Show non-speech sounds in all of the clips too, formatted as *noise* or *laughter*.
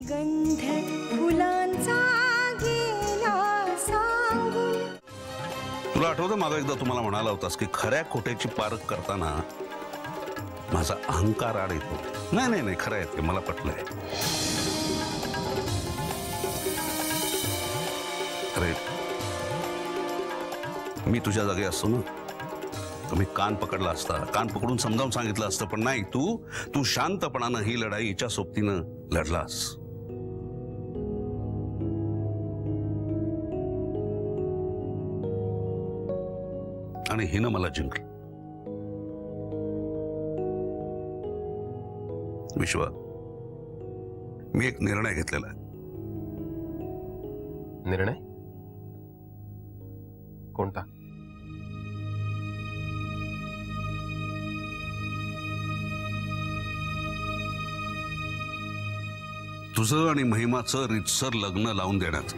गंध फुलांचा गेला सांगून. तुला आठवतं मागा एकदा तुम्हाला म्हणाला होतास की खऱ्या खोट्याची पारख करताना माझा अहंकार आड येतो? नाही नाही नाही खरं आहे ते मला पटलंय. अरे मी तुझ्या जागी असतो ना? तुम्ही कान पकडला असता. कान पकडून समजावून सांगितलं असतं पण नाही तू तू शांतपणानं ही लढाई हिच्या सोबतीनं लढलास. आणि हिनं मला जिंकलं. विश्व मी एक निर्णय घेतलेला आहे. निर्णय? कोणता? तुझं आणि महिमाचं रितसर लग्न लावून देण्याचं.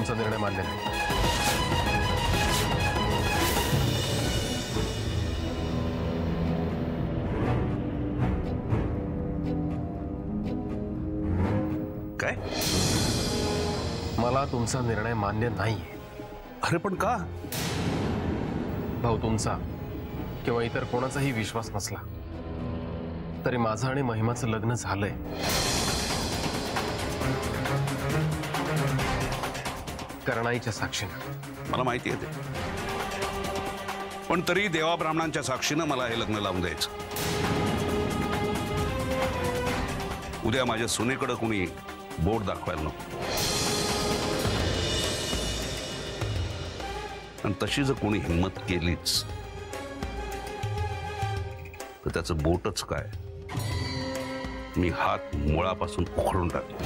तुमचा निर्णय मान्य नाही. काय? मला तुमचा निर्णय मान्य नाहीये. अरे पण का? भाऊ तुमचा किंवा इतर कोणाचाही विश्वास नसला तरी माझं आणि महिमाचं लग्न झालंय. करणाईच्या साक्षीनं. मला माहिती आहे ते. पण तरी देवा ब्राह्मणांच्या साक्षीनं मला हे लग्न लावून द्यायचं. उद्या माझ्या सुनेकडं कुणी बोट दाखवायला नको. आणि तशी जर कोणी हिंमत केलीच तर त्याचं बोटच काय? मी हात मुळापासून उखडून टाकतो.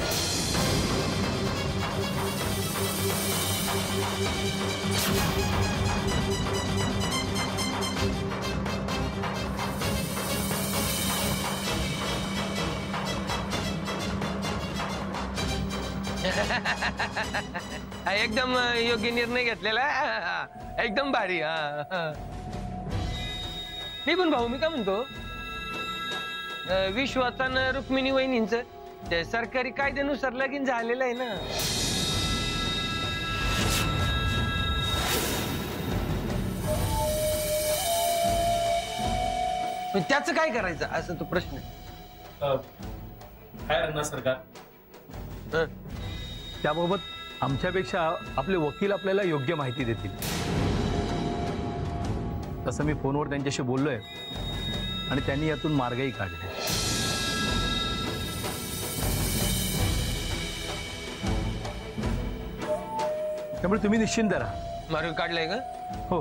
एकदम योग्य निर्णय घेतलेला आहे. एकदम भारी हा पण भाऊ मी काय म्हणतो? अ, विश्वाचा रुक्मिणी वहिनींच ते सरकारी कायद्यानुसार लगीन झालेलं आहे ना. मग त्याचं काय करायचं? असं तो प्रश्न काय रंगणार सरकार. त्याबाबत आमच्यापेक्षा आपले वकील आपल्याला योग्य माहिती देतील. तसं मी फोनवर त्यांच्याशी बोललोय आणि त्यांनी यातून मार्गही काढले. त्यामुळे तुम्ही निश्चिंत राहा. मार्ग काढलाय का? हो.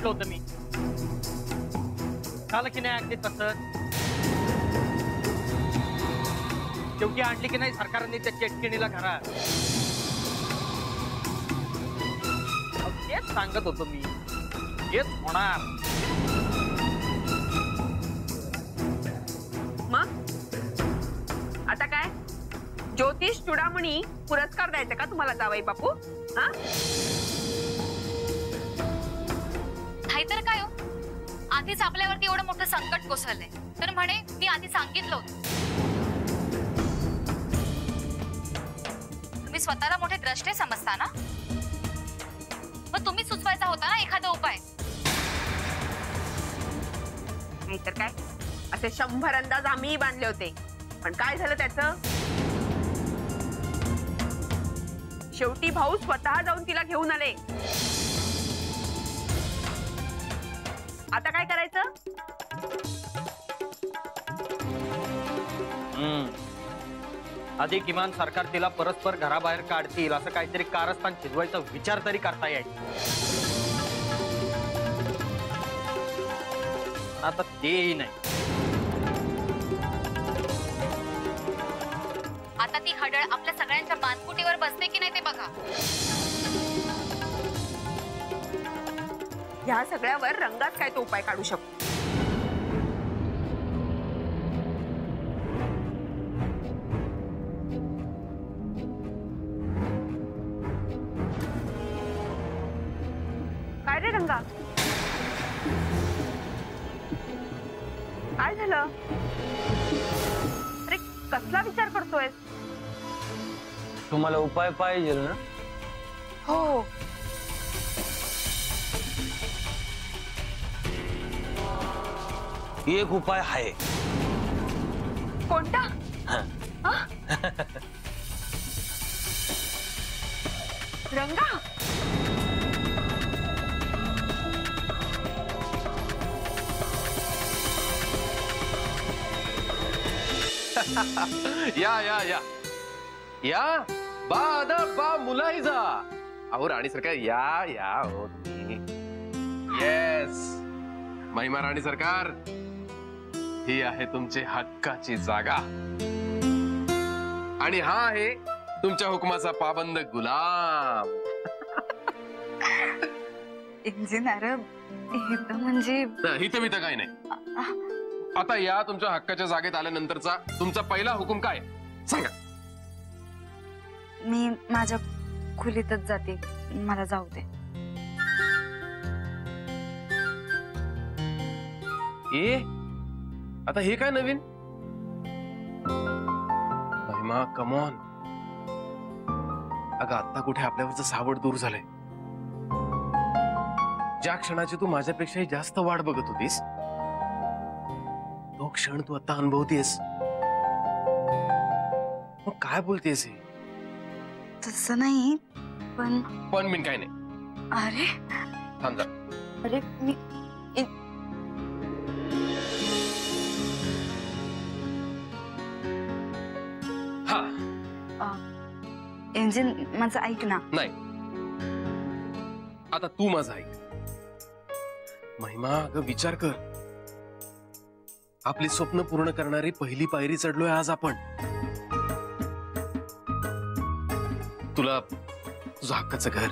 काय म्हटलं होतं मी झालं की नाही अगदी तसं शेवटी आणली की नाही सरकारने त्या चेटकिणीला अहो, तेच सांगत होतो मी हेच होणार। मग आता काय? ज्योतिष चुडामणी पुरस्कार द्यायचा का तुम्हाला जावई बापू? हा? आधीच आपल्यावरती एवढं मोठं संकट कोसळलंय. तर म्हणे, मी आधी सांगितलं होतं. तुम्ही स्वतःला मोठे द्रष्टे समजता ना? मग तुम्ही सुचवायचा होता ना एखादा उपाय? नाहीतर काय? असे शंभर अंदाज आम्ही बांधले होते. पण काय झालं त्याचं? शेवटी भाऊ स्वतः जाऊन तिला घेऊन आले. आता काय करायचं? हम्म. आधी किमान सरकार तिला परस्पर घराबाहेर काढतील असं काहीतरी कारस्थान शिजवायचा विचार तरी करता येईल. आता तेही नाही. आता ती हडळ आपल्या सगळ्यांच्या मानकुटीवर बसते की नाही ते बघा. ह्या सगळ्यावर रंगाच काय तो उपाय काढू शकतो काय रे रंगा? काय झालं? अरे कसला विचार करतोय तुम्हाला उपाय पाहिजे ना? हो. एक उपाय आहे कोणता रंगा? *laughs* या या या। या बा बा मुलाई जा अहो राणी सरकार या या हो येस महिमा राणी सरकार ही आहे तुमची हक्काची जागा. आणि हा आहे तुमच्या हुकमाचा गुलाम. इंजिनियर इथं म्हणजे इथं बिथं काही नाही. आता या तुमच्या हक्काच्या जागेत आल्यानंतरचा तुमचा पहिला हुकूम काय? सांगा. मी माझ्या खोलीतच जाते. मला जाऊ दे. ए आता हे काय नवीन? महिमा कमॉन अगं आता कुठे आपल्यावरचं सावड दूर झालंय? ज्या क्षणाची तू माझ्यापेक्षाही जास्त वाट बघत होतीस तो क्षण तू आता अनुभवतीयस मग काय बोलतेस हे? तसं नाही पण पण मी काय नाही. अरे. थांब जा. अरे मी इंजिन माझं ऐक ना. नाही. आता तू माझा ऐक. महिमा, अगं विचार कर. आपली स्वप्न पूर्ण करणारी पहिली पायरी चढलोय आज आपण. तुला तुझं हक्काचं घर,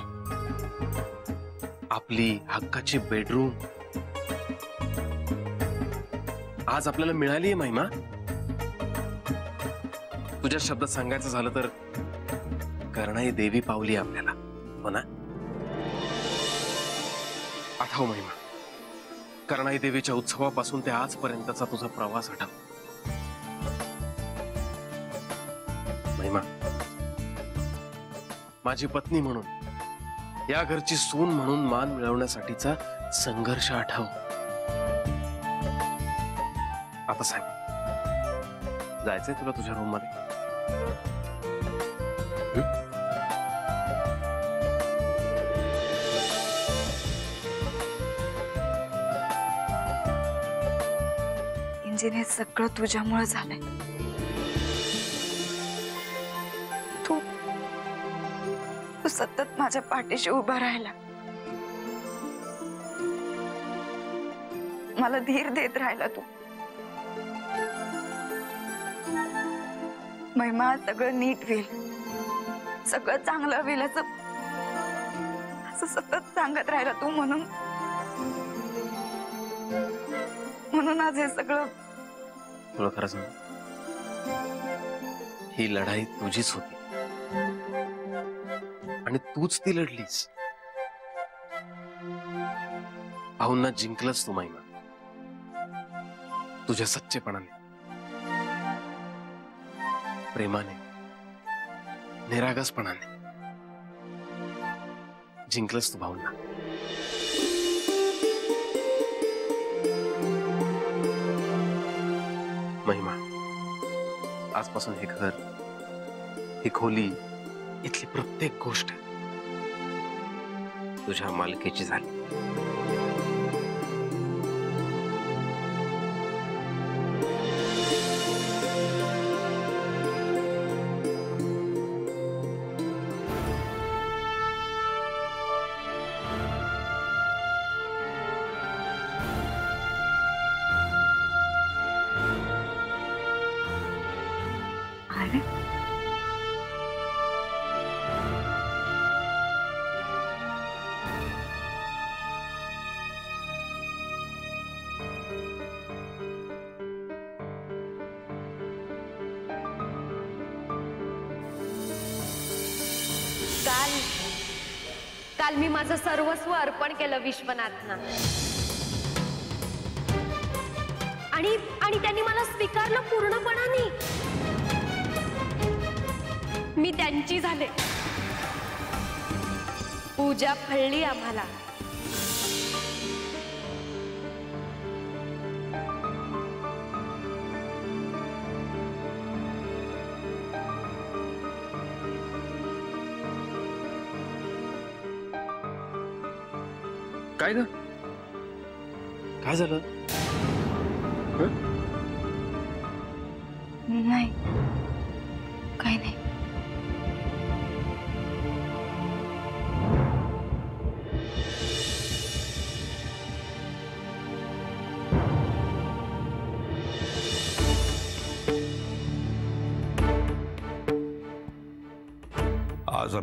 आपली हक्काची बेडरूम आज आपल्याला मिळालीये महिमा. तुझ्या शब्दात सांगायचं झालं तर करणाई देवी पावली आपल्याला. हो ना? आठव हो महिमा. कर्णाई देवीच्या उत्सवापासून ते आजपर्यंतचा तुझा प्रवास आठव. महिमा माझी पत्नी म्हणून या घरची सून म्हणून मान मिळवण्यासाठीचा संघर्ष आठव. आता साहेब जायचंय तुला तुझ्या रूममध्ये? इंजिन हे सगळं तुझ्यामुळे सतत माझ्या पाठीशी उभा राहिला. मला धीर देत राहिला तू. महिमा सगळं नीट होईल. सगळं चांगलं होईल सतत सांगत राहिला तू म्हणून. आज हे तुला खरं सांग? ही लढाई तुझीच होती. आणि तूच ती लढलीस. भाऊंना जिंकलंच तू महिमा तुझ्या सच्चेपणाने. प्रेमाने. निरागसपणाने. जिंकलंच तू भाऊंना. आजपासून हे घर ही खोली इथली प्रत्येक गोष्ट तुझ्या मालकीची झाली. अरे काल काल मी माझं सर्वस्व अर्पण केलं विश्वनाथना. आणि आणि त्यांनी मला स्वीकारलं पूर्णपणाने. मी त्यांची झाले. पूजा फळली आम्हाला. काय ग? काय झालं?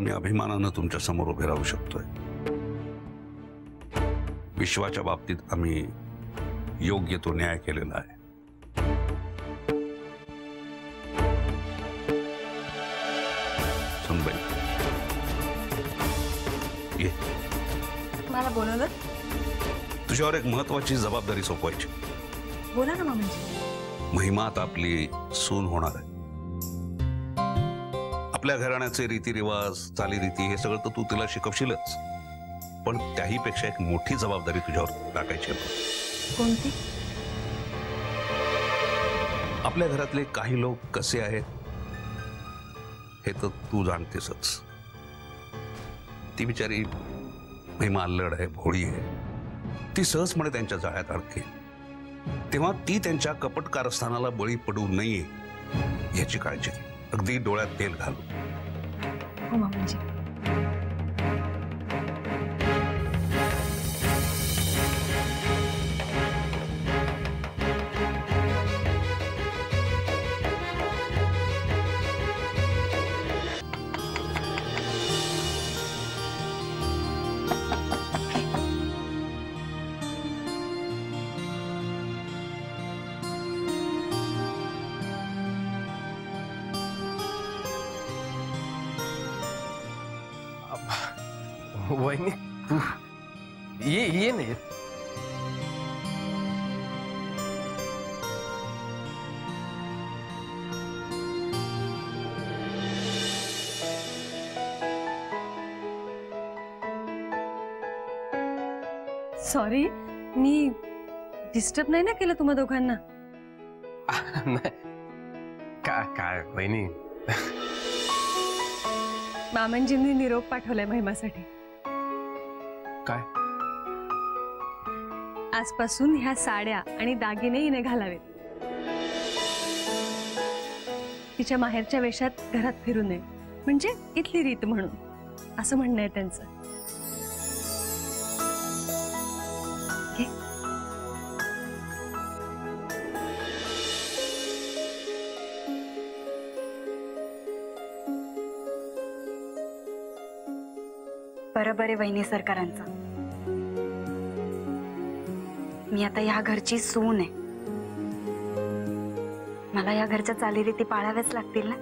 आम्ही अभिमानानं तुमच्या समोर उभे राहू शकतोय. विश्वाच्या बाबतीत आम्ही योग्य तो न्याय केलेला आहे. ये. मला बोलवलं? तुझ्यावर एक महत्वाची जबाबदारी सोपवायची. बोला ना मामांजी. महिमा आता आपली सून होणार आहे. आपल्या घराण्याचे रीतिरिवाज चालीरीती हे सगळं तर तू तिला शिकवशीलच. पण त्याही पेक्षा एक मोठी जबाबदारी तुझ्यावर टाकायची आहे. कोणती? आपल्या घरातले काही लोक कसे आहेत हे तर तू जाणतेसच. ती बिचारी महिमा अल्लड आहे भोळी आहे. ती सहजपणे त्यांच्या जाळ्यात अडके तेव्हा ती त्यांच्या कपट कारस्थानाला बळी पडू नये याची काळजी घे. अगदी डोळ्यात तेल घालू. हो मामांजी. ये ये नाही। सॉरी मी डिस्टर्ब नाही ना केलं तुम्हा दोघांना? काय काय वहिनी मामांजींनी निरोप पाठवलाय महिमासाठी. काय? आजपासून ह्या साड्या आणि दागिने हिने घालावेत तिच्या माहेरच्या वेशात घरात फिरू नये. म्हणजे इथली रीत म्हणून. असं म्हणणं आहे त्यांचं. बरोबर आहे वहिनी सरकारांचं. मी आता या घरची सून आहे. मला या घरच्या चालीरीती पाळाव्याच लागतील ना?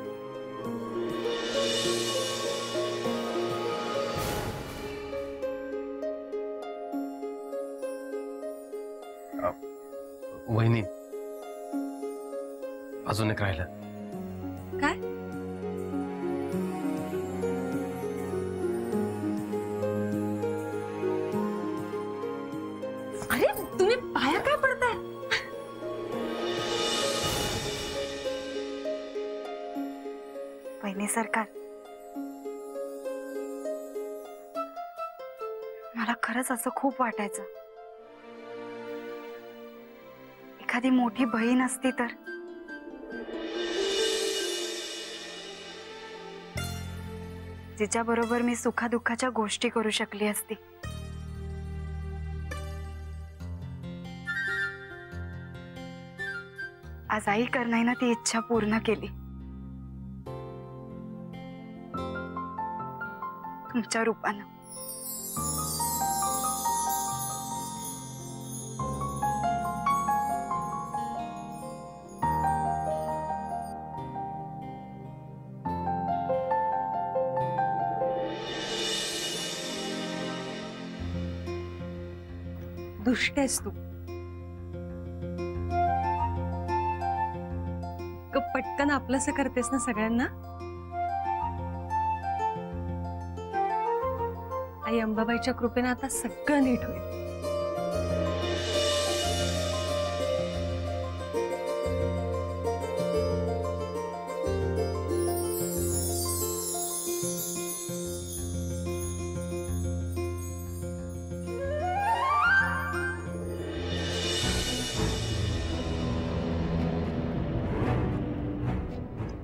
वहिनी अजून एक राहिलं. वहिनी सरकार. मला खरंच असं खूप वाटायचं. एखादी मोठी बहीण असती तर? जिच्या बरोबर मी सुखादुःखाच्या गोष्टी करू शकली असती. आज आई करण्यानं ती इच्छा पूर्ण केली. रूपानं आहेस तू पटकन आपलंसं करतेस ना सगळ्यांना अंबाबाईच्या कृपेने आता सगळं नीट होईल.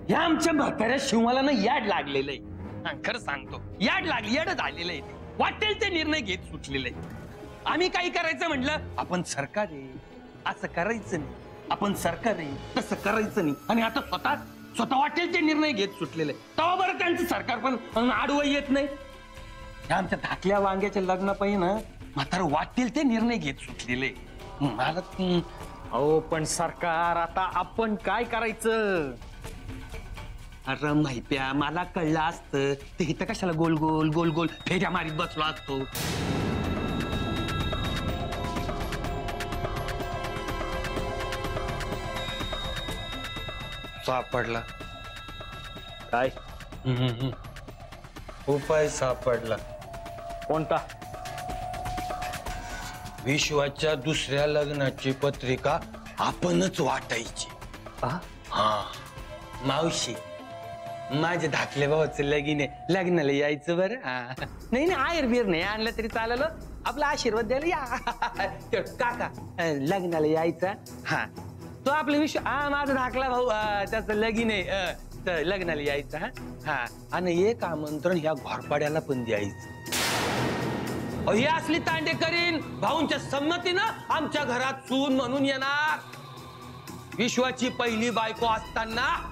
ह्या आमच्या म्हाताऱ्या शिवाला ना याड लागलेलं आहे. हा, खरं याड लागली याड झालेलं आहे. वाटेल ते निर्णय घेत सुटलेले. आहे आम्ही काही करायचं म्हटलं आपण सरकार आहे. असं करायचं नाही. आपण सरकार आहे तसं करायचं नाही. आणि आता स्वतः स्वतः वाटेल ते निर्णय घेत सुटलेले. आहे. तेव्हा बरं त्यांचं सरकार पण आडवं येत नाही. ह्या आमच्या धाकल्या वांग्याच्या लग्नापायी ना म्हातारं वाटेल ते निर्णय घेत सुटलेले. आहे. मला अहो पण सरकार आता आपण काय करायचं? अरे माहित्या मला कळलं असतं. ते इथं कशाला गोल गोल गोल गोल फेऱ्या मारीत बसलो असतो? सापडला काय? उपाय सापडला कोणता? विश्वाच्या दुसऱ्या लग्नाची पत्रिका आपणच वाटायची. हा. मावशी. माझ्या धाकले भावाचं लगीन आहे. लग्नाला यायचं बरं. हा. नाही नाही आयर बिर नाही. आणलं तरी चाललं हो. आपला आशीर्वाद द्यायला या. *laughs* काका लग्नाला यायचा. हा. तो आपला विश्व हा माझा धाकला भाऊ त्याच त्याचं लगीन आहे. तर लग्नाला यायचं हा. आणि एक आमंत्रण ह्या घोरपाड्याला पण द्यायचं. अहो, ही असली तांडे करीन भाऊंच्या संमतीनं आमच्या घरात सून म्हणून येणार. विश्वाची पहिली बायको असताना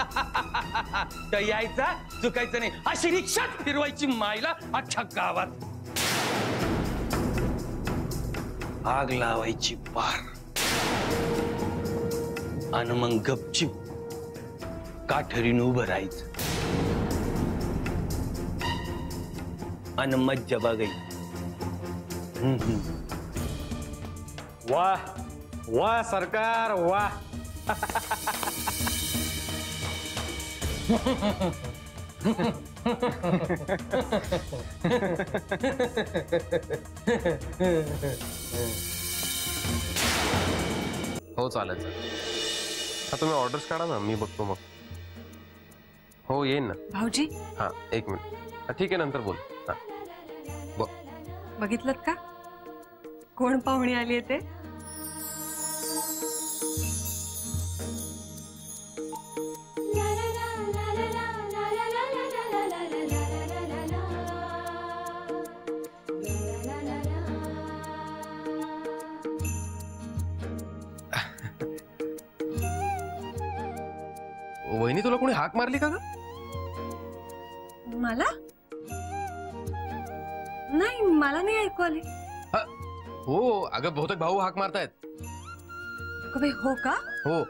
*laughs* तर यायचा चुकायचं नाही. अशी रिक्षाच फिरवायची मायला अख्ख्या गावात. आग लावायची पार. आणि मग गपचिप काठरीनं उभं राहायचं. आणि मज्जा बघायची. हम्म, हम्म. वा वा सरकार वा. *laughs* हो चालेल चालेल. हा तुम्ही ऑर्डर्स काढा ना मी बघतो मग. हो येईन ना. भाऊजी? हा एक मिनिट. हा, ठीक आहे नंतर बोल. हा. बघितलं का? कोण पाहुणी आली आहे ते? वहिनी तुला कोणी हाक मारली का ग? मला नाही मला नाही ऐकू आले. हो अगं बहुतेक भाऊ हाक मारतायत. हो का? हो.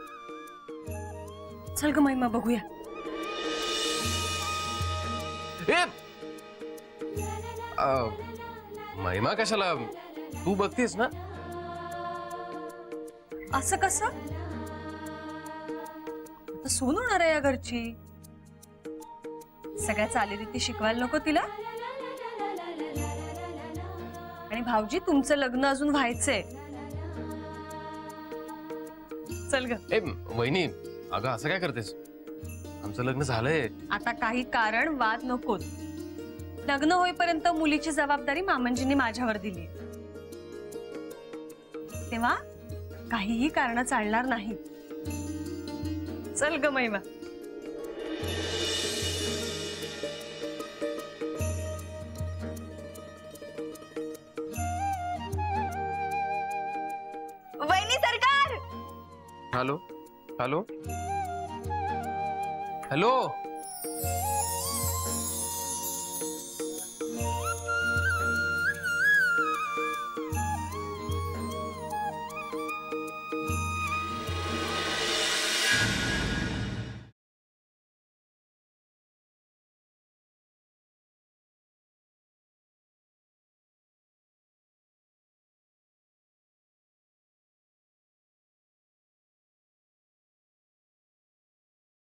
चल ग महिमा बघूया. ए! अ, महिमा कशाला? तू बघतीस ना? असं कसं? सून होणार आहे या घरची? सगळ्या चालीरीती शिकवायला नको तिला? आणि भाऊजी तुमचं लग्न अजून व्हायचंय. चल ग. ए वहिनी अगं असं काय करतेस? आमचं लग्न झालंय. आता काही कारण वाद नकोत. लग्न होईपर्यंत मुलीची जबाबदारी मामंजींनी माझ्यावर दिली. तेव्हा काहीही कारण चालणार नाही चल ग महिमा वहिनी सरकार! हॅलो? हॅलो? हॅलो?